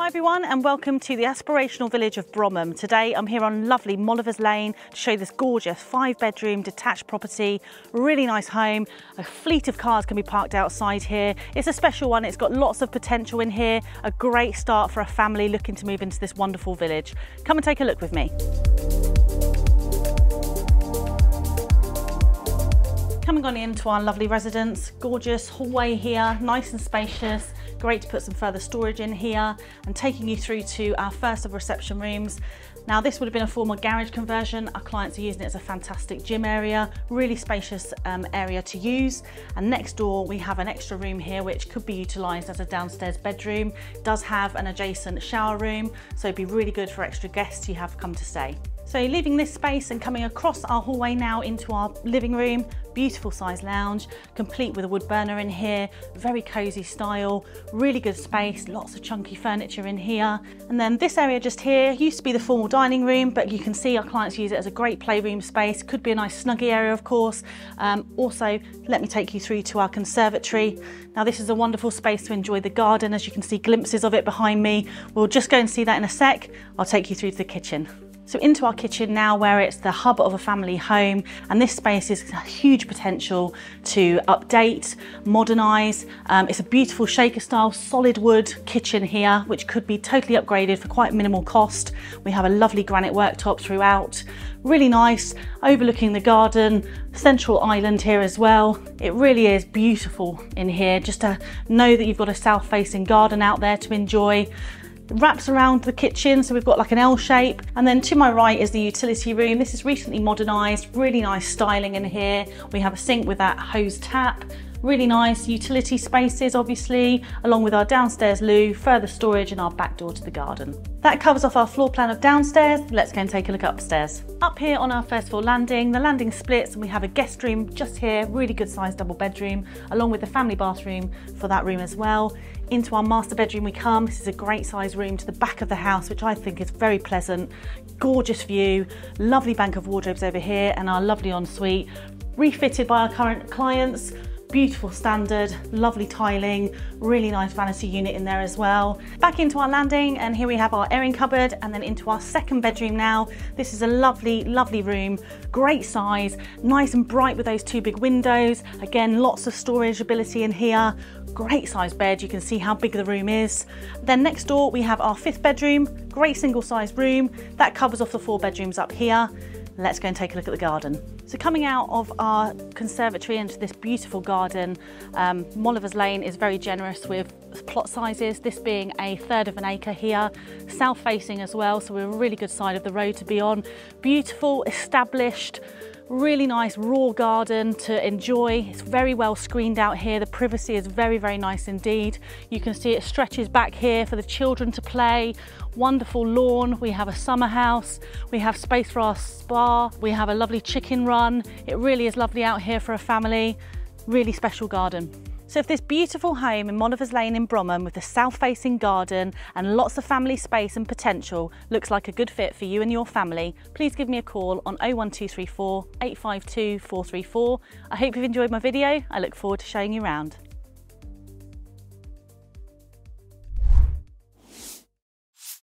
Hi everyone and welcome to the aspirational village of Bromham. Today I'm here on lovely Molivers Lane to show this gorgeous five bedroom detached property, really nice home. A fleet of cars can be parked outside here. It's a special one, it's got lots of potential in here. A great start for a family looking to move into this wonderful village. Come and take a look with me. Coming on into our lovely residence, gorgeous hallway here, nice and spacious. Great to put some further storage in here and taking you through to our first of reception rooms. Now this would have been a former garage conversion. Our clients are using it as a fantastic gym area, really spacious um, area to use. And next door we have an extra room here which could be utilised as a downstairs bedroom. It does have an adjacent shower room, so it'd be really good for extra guests you have come to stay. So leaving this space and coming across our hallway now into our living room, beautiful size lounge, complete with a wood burner in here, very cozy style, really good space, lots of chunky furniture in here. And then this area just here used to be the formal dining room, but you can see our clients use it as a great playroom space. Could be a nice snuggy area, of course. Um, also, let me take you through to our conservatory. Now this is a wonderful space to enjoy the garden, as you can see glimpses of it behind me. We'll just go and see that in a sec. I'll take you through to the kitchen. So into our kitchen now where it's the hub of a family home and this space is a huge potential to update, modernise. Um, it's a beautiful shaker style solid wood kitchen here which could be totally upgraded for quite minimal cost. We have a lovely granite worktop throughout, really nice, overlooking the garden, central island here as well. It really is beautiful in here just to know that you've got a south facing garden out there to enjoy wraps around the kitchen so we've got like an L shape. And then to my right is the utility room. This is recently modernized really nice styling in here. We have a sink with that hose tap Really nice utility spaces, obviously, along with our downstairs loo, further storage and our back door to the garden. That covers off our floor plan of downstairs. Let's go and take a look upstairs. Up here on our first floor landing, the landing splits and we have a guest room just here, really good sized double bedroom, along with the family bathroom for that room as well. Into our master bedroom we come. This is a great size room to the back of the house, which I think is very pleasant. Gorgeous view, lovely bank of wardrobes over here and our lovely ensuite, refitted by our current clients beautiful standard, lovely tiling, really nice vanity unit in there as well. Back into our landing and here we have our airing cupboard and then into our second bedroom now. This is a lovely, lovely room, great size, nice and bright with those two big windows. Again, lots of storage ability in here, great size bed. You can see how big the room is. Then next door we have our fifth bedroom, great single size room. That covers off the four bedrooms up here. Let's go and take a look at the garden. So coming out of our conservatory into this beautiful garden, um, Lane is very generous with plot sizes, this being a third of an acre here, south facing as well, so we're a really good side of the road to be on. Beautiful, established, Really nice raw garden to enjoy. It's very well screened out here. The privacy is very, very nice indeed. You can see it stretches back here for the children to play. Wonderful lawn. We have a summer house. We have space for our spa. We have a lovely chicken run. It really is lovely out here for a family. Really special garden. So if this beautiful home in Molivers Lane in Bromham with a south-facing garden and lots of family space and potential looks like a good fit for you and your family, please give me a call on 01234 852 434. I hope you've enjoyed my video. I look forward to showing you around.